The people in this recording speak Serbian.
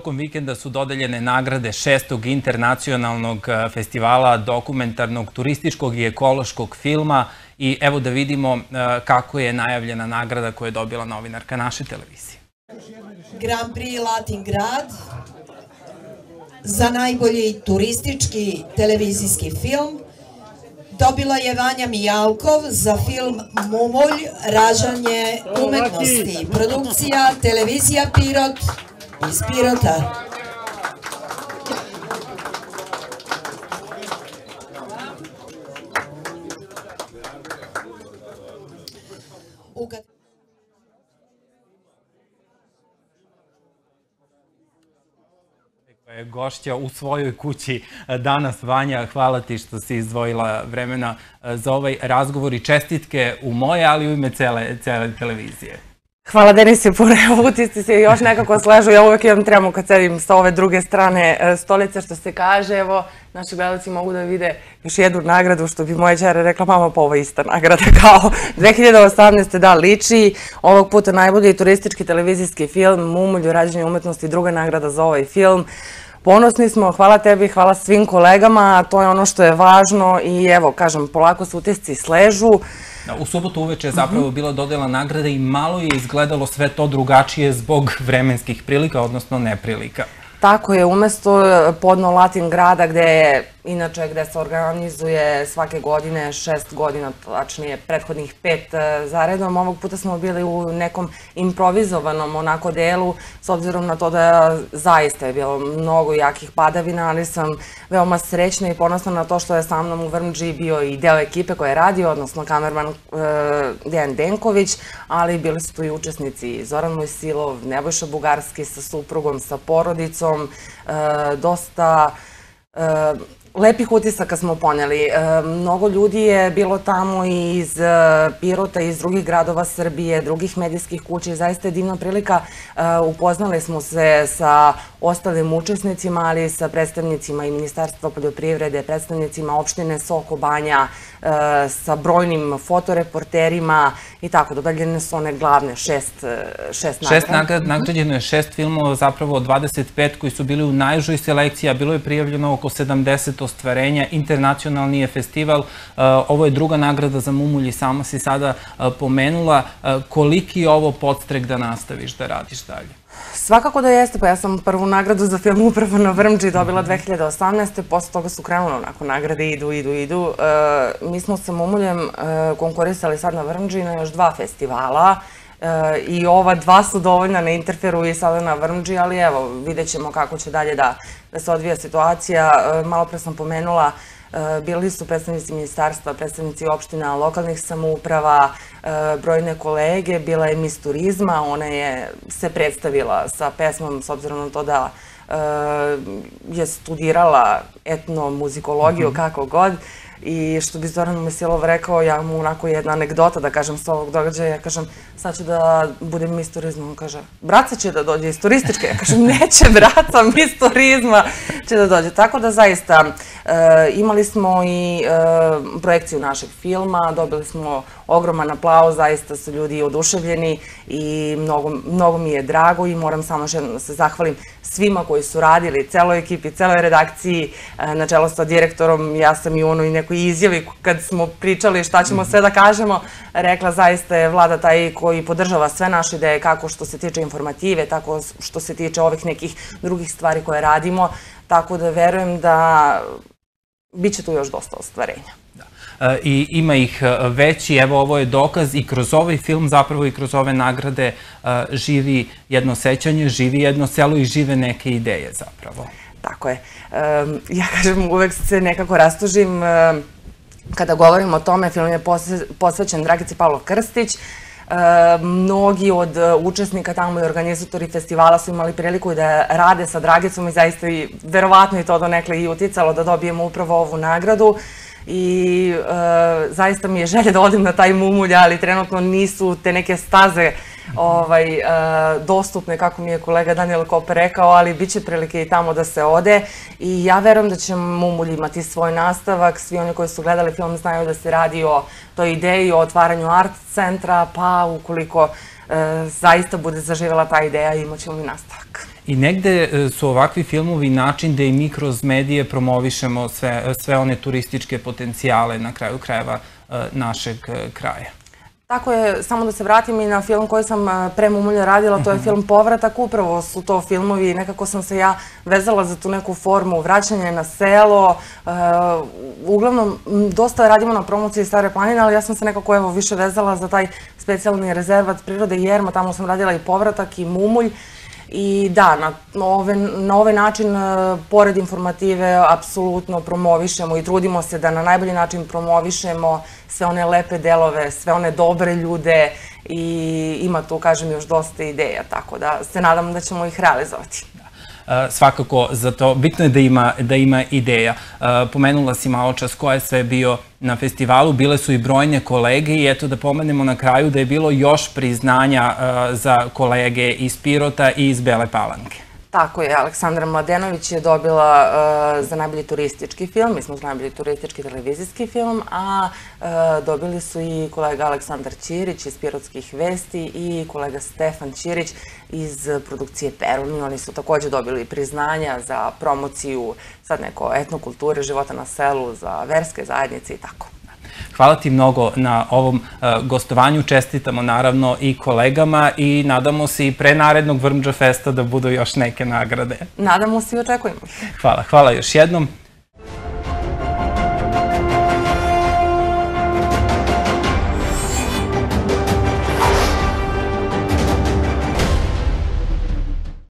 Tokom vikenda su dodeljene nagrade šestog internacionalnog e, festivala dokumentarnog, turističkog i ekološkog filma i evo da vidimo e, kako je najavljena nagrada koju je dobila novinarka naše televizije. Grand Prix Latin Grad za najbolji turistički televizijski film dobila je Vanja Mijalkov za film Mumulj, ražanje umetnosti. Produkcija Televizija Pirot iz Pirota. Gošća u svojoj kući danas. Vanja, hvala ti što si izdvojila vremena e, za ovaj razgovor i čestitke u moje, ali u ime cele, cele televizije. Hvala Denise, puno utisci se još nekako slažu. Ja uvek imam tremu kad sedim sa ove druge strane e, stolice, što se kaže. Evo, naši gledalci mogu da vide još jednu nagradu, što bi moja čara rekla, mama, pa ovo je ista nagrada kao 2018. da liči. Ovog puta najbolji turistički televizijski film, Mumulj, rađenje umetnosti, druga nagrada za ovaj film. Ponosni smo, hvala tebi, hvala svim kolegama, to je ono što je važno i evo, kažem, polako se utisci sležu. U subotu uveče je zapravo mhm. bila dodela nagrada i malo je izgledalo sve to drugačije zbog vremenskih prilika, odnosno neprilika. Tako je, umesto podno Latin grada gde je inače gde se organizuje svake godine šest godina, tačnije prethodnih pet e, zaredom. Ovog puta smo bili u nekom improvizovanom onako delu, s obzirom na to da zaista je bilo mnogo jakih padavina, ali sam veoma srećna i ponosna na to što je sa mnom u Vrmđi bio i deo ekipe koja je radio, odnosno kamerman e, Dejan Denković, ali bili su tu i učesnici Zoran Mojsilov, Nebojša Bugarski sa suprugom, sa porodicom, e, dosta lepih utisaka smo poneli. E, mnogo ljudi je bilo tamo iz e, Pirota, iz drugih gradova Srbije, drugih medijskih kuća zaista je divna prilika. E, upoznali smo se sa ostalim učesnicima, ali i sa predstavnicima i Ministarstva poljoprivrede, predstavnicima opštine Soko Banja, sa brojnim fotoreporterima i tako. Dodaljene su one glavne šest, šest nagrada. Šest nagrada, nagrađeno je šest filmova, zapravo 25 koji su bili u najžoj selekciji, a bilo je prijavljeno oko 70 ostvarenja. Internacionalni je festival, uh, ovo je druga nagrada za Mumulj sama si sada uh, pomenula. Uh, koliki je ovo podstrek da nastaviš da radiš dalje? Svakako da jeste, pa ja sam prvu nagradu za film upravo na Vrmđi dobila 2018. Posle toga su krenule onako nagrade, idu, idu, idu. mi smo sa Mumuljem konkurisali sad na Vrmđi na još dva festivala i ova dva su dovoljna na Interferu i sada na Vrmđi, ali evo, vidjet ćemo kako će dalje da, da se odvija situacija. E, malo pre sam pomenula, e, bili su predstavnici ministarstva, predstavnici opština, lokalnih samouprava, e, brojne kolege, bila je mis turizma, ona je se predstavila sa pesmom, s obzirom na to da je studirala etnomuzikologiju, mhm. kako god, I što bi Zoran Mesilov rekao, ja mu onako jedna anegdota da kažem s ovog događaja, ja kažem, sad ću da budem mis turizma. On kaže, braca će da dođe iz turističke. Ja kažem, neće braca, mis turizma će da dođe. Tako da zaista e, imali smo i e, projekciju našeg filma, dobili smo ogroman aplauz, zaista su ljudi oduševljeni i mnogo, mnogo mi je drago i moram samo još jednom da se zahvalim svima koji su radili, celoj ekipi, celoj redakciji, e, sa direktorom, ja sam i u onoj nekoj izjavi kad smo pričali šta ćemo sve da kažemo, rekla zaista je vlada taj koji podržava sve naše ideje, kako što se tiče informative, tako što se tiče ovih nekih drugih stvari koje radimo, tako da verujem da biće tu još dosta ostvarenja. Da. E, I ima ih e, veći, evo ovo je dokaz i kroz ovaj film zapravo i kroz ove nagrade e, živi jedno sećanje, živi jedno selo i žive neke ideje zapravo. Tako je. Ja kažem, uvek se nekako rastužim kada govorim o tome, film je posvećen Dragici Pavlo Krstić, mnogi od učesnika tamo i organizatori festivala su imali priliku da rade sa Dragicom i zaista i verovatno je to donekle i uticalo da dobijemo upravo ovu nagradu i e, zaista mi je želje da odim na taj mumulj, ali trenutno nisu te neke staze ovaj, e, dostupne, kako mi je kolega Daniel Koper rekao, ali bit će prilike i tamo da se ode i ja verujem da će Mumulj imati svoj nastavak. Svi oni koji su gledali film znaju da se radi o toj ideji, o otvaranju art centra, pa ukoliko e, zaista bude zaživela ta ideja, imat ćemo i nastavak. I negde e, su ovakvi filmovi način da i mi kroz medije promovišemo sve, sve one turističke potencijale na kraju krajeva našeg kraja. Tako je, samo da se vratim i na film koji sam pre Mumulja radila, to je mhm. film Povratak, upravo su to filmovi, nekako sam se ja vezala za tu neku formu, vraćanje na selo, uglavnom dosta radimo na promociji Stare planine, ali ja sam se nekako evo više vezala za taj specijalni rezervat prirode Jerma, tamo sam radila i Povratak i Mumulj, I da, na, ove, na ovaj način, e, pored informative, apsolutno promovišemo i trudimo se da na najbolji način promovišemo sve one lepe delove, sve one dobre ljude i ima tu, kažem, još dosta ideja, tako da se nadam da ćemo ih realizovati svakako za to. Bitno je da ima, da ima ideja. Pomenula si malo čas ko je sve bio na festivalu, bile su i brojne kolege i eto da pomenemo na kraju da je bilo još priznanja za kolege iz Pirota i iz Bele Palanke. Tako je, Aleksandra Mladenović je dobila uh, za najbolji turistički film, mi smo za najbolji turistički televizijski film, a uh, dobili su i kolega Aleksandar Ćirić iz Pirotskih vesti i kolega Stefan Ćirić iz produkcije Peruni. Oni su takođe dobili priznanja za promociju sad neko etnokulture, života na selu, za verske zajednice i tako. Hvala ti mnogo na ovom uh, gostovanju. Čestitamo naravno i kolegama i nadamo se i pre narednog Vrmđa Festa da budu još neke nagrade. Nadamo se i očekujemo. Hvala. Hvala još jednom.